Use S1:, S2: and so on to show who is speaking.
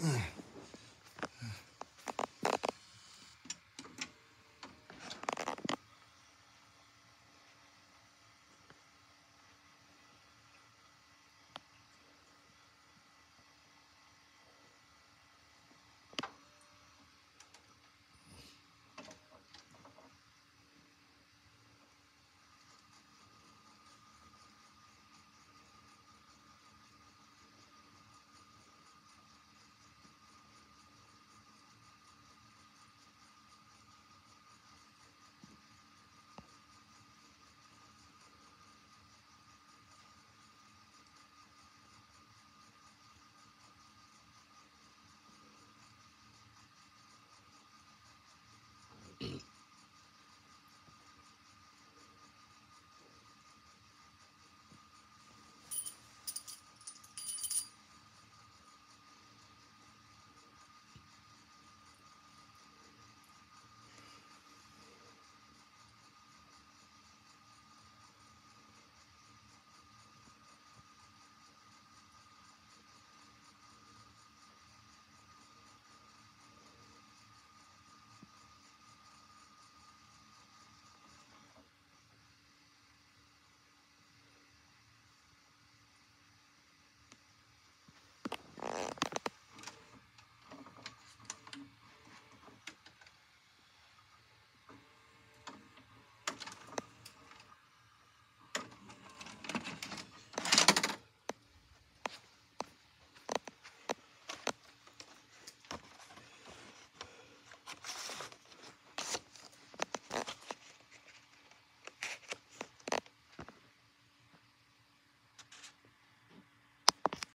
S1: Mm.